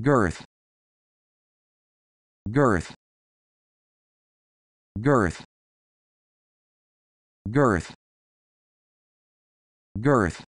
girth girth girth girth girth